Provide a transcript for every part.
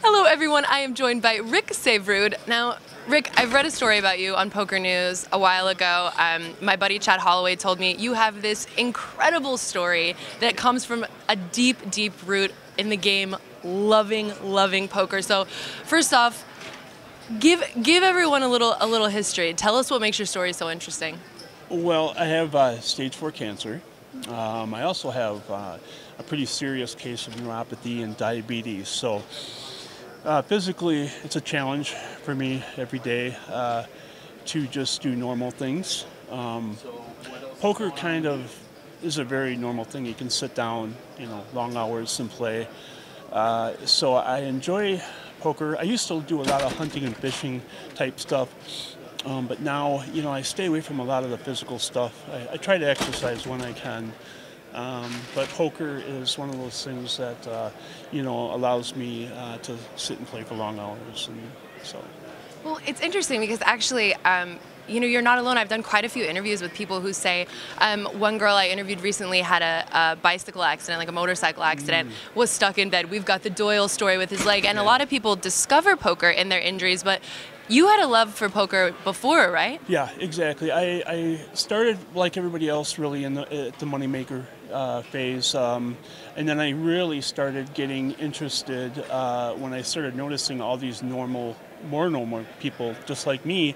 Hello, everyone. I am joined by Rick Syverud. Now, Rick, I've read a story about you on Poker News a while ago. Um, my buddy Chad Holloway told me you have this incredible story that comes from a deep, deep root in the game, loving, loving poker. So, first off, give give everyone a little a little history. Tell us what makes your story so interesting. Well, I have uh, stage four cancer. Um, I also have uh, a pretty serious case of neuropathy and diabetes. So uh, physically, it's a challenge for me every day uh, to just do normal things. Um, poker kind of is a very normal thing. You can sit down, you know, long hours and play. Uh, so I enjoy poker. I used to do a lot of hunting and fishing type stuff. Um, but now, you know, I stay away from a lot of the physical stuff. I, I try to exercise when I can. Um, but poker is one of those things that, uh, you know, allows me uh, to sit and play for long hours. And so. Well, it's interesting because actually, um, you know, you're not alone. I've done quite a few interviews with people who say, um, one girl I interviewed recently had a, a bicycle accident, like a motorcycle accident, mm. was stuck in bed. We've got the Doyle story with his leg, and yeah. a lot of people discover poker in their injuries, but you had a love for poker before, right? Yeah, exactly. I, I started like everybody else, really in the, the moneymaker uh, phase, um, and then I really started getting interested uh, when I started noticing all these normal, more normal people, just like me,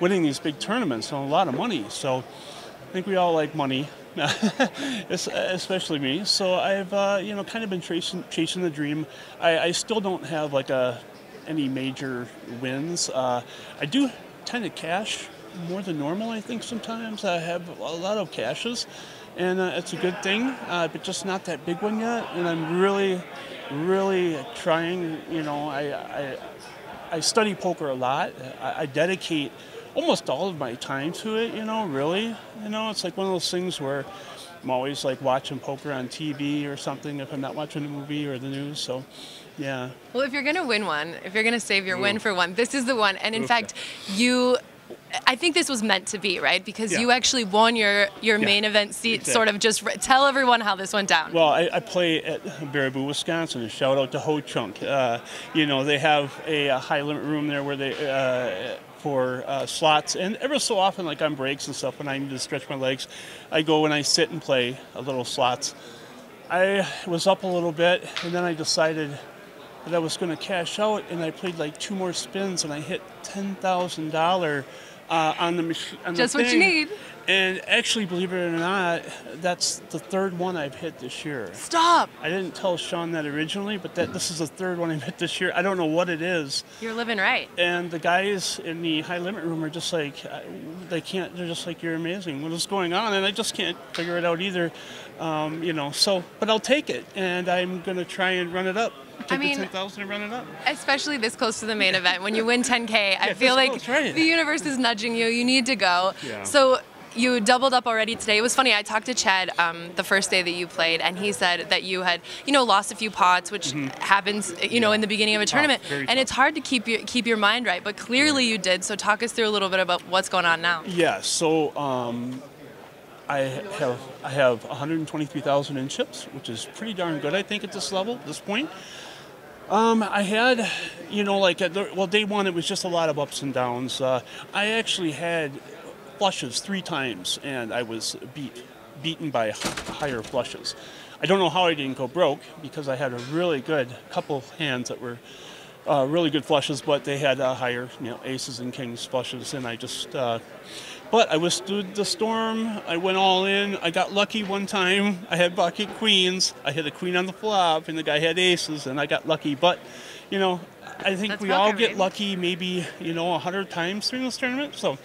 winning these big tournaments and a lot of money. So I think we all like money. especially me. So I've uh, you know kind of been chasing chasing the dream. I, I still don't have like a any major wins. Uh, I do tend to cash more than normal, I think, sometimes. I have a lot of cashes, and uh, it's a good thing, uh, but just not that big one yet. And I'm really, really trying, you know, I, I, I study poker a lot. I, I dedicate almost all of my time to it, you know, really. You know, it's like one of those things where I'm always like watching poker on TV or something if I'm not watching a movie or the news. So, yeah. Well, if you're going to win one, if you're going to save your Ooh. win for one, this is the one. And in Ooh. fact, you I think this was meant to be, right? Because yeah. you actually won your, your yeah. main event seat. Exactly. Sort of just tell everyone how this went down. Well, I, I play at Baraboo, Wisconsin. Shout out to Ho Chunk. Uh, you know, they have a, a, high limit room there where they uh, for uh, slots, and ever so often, like on breaks and stuff, when I need to stretch my legs, I go and I sit and play a little slots. I was up a little bit, and then I decided that I was going to cash out, and I played like two more spins, and I hit ten thousand dollar uh, on the machine. Just what you need. And actually, believe it or not, that's the third one I've hit this year. Stop. I didn't tell Sean that originally, but that this is the third one I've hit this year. I don't know what it is. You're living right. And the guys in the high limit room are just like, they can't. They're just like, you're amazing. What is going on? And I just can't figure it out either. Um, you know. So, but I'll take it, and I'm gonna try and run it up. Take I mean, the 10,000 and run it up. Especially this close to the main event. When you win 10K, yeah, I feel like close, right. the universe is nudging you. You need to go. Yeah. So you doubled up already today. It was funny. I talked to Chad um, the first day that you played, and he said that you had, you know, lost a few pots, which mm-hmm. happens, you know, in the beginning of a tournament, tough, and tough. it's hard to keep your keep your mind right. But clearly, you did. So talk us through a little bit about what's going on now. Yeah. So. Um, I have I have 123,000 in chips, which is pretty darn good, I think, at this level, this point. Um, I had, you know, like, well, day one, it was just a lot of ups and downs. Uh, I actually had flushes three times, and I was beat, beaten by higher flushes. I don't know how I didn't go broke because I had a really good couple hands that were uh, really good flushes, but they had uh, higher, you know, aces and kings flushes, and I just. Uh, but I withstood the storm. I went all in. I got lucky one time. I had pocket queens. I hit a queen on the flop, and the guy had aces, and I got lucky. But, you know, I think That's we all get lucky maybe, you know, a hundred times during this tournament. So,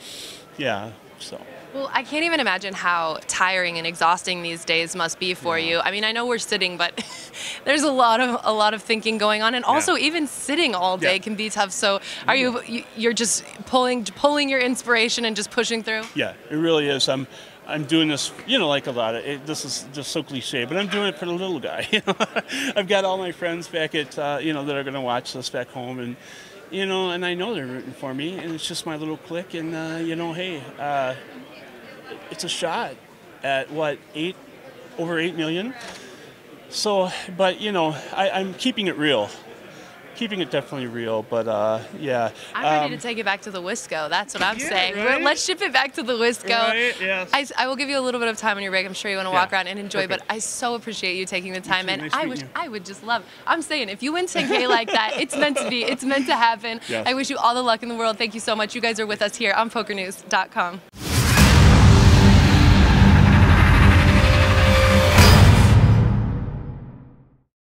yeah. So. Well, I can't even imagine how tiring and exhausting these days must be for yeah. you. I mean, I know we're sitting, but there's a lot of a lot of thinking going on, and also yeah. even sitting all day yeah. can be tough. So, are you you're just pulling pulling your inspiration and just pushing through? Yeah, it really is. I'm I'm doing this, you know, like a lot of it, this is just so cliche, but I'm doing it for the little guy. You know, I've got all my friends back at, uh, you know, that are going to watch this back home, and you know, and I know they're rooting for me, and it's just my little clique, and uh, you know, hey, uh, it's a shot at what eight over eight million. So, but you know, I, I'm keeping it real keeping it definitely real. But uh, yeah. I'm ready um, to take it back to the Wisco. That's what I'm Yeah, saying. Right? Let's ship it back to the Wisco. Right, yes. I, I will give you a little bit of time on your break. I'm sure you want to walk Yeah, around and enjoy, perfect. but I so appreciate you taking the time. and Nice I wish you. I would just love. I'm saying if you win 10K like that, it's meant to be. It's meant to happen. Yes. I wish you all the luck in the world. Thank you so much. You guys are with us here on PokerNews.com.